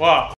Wow.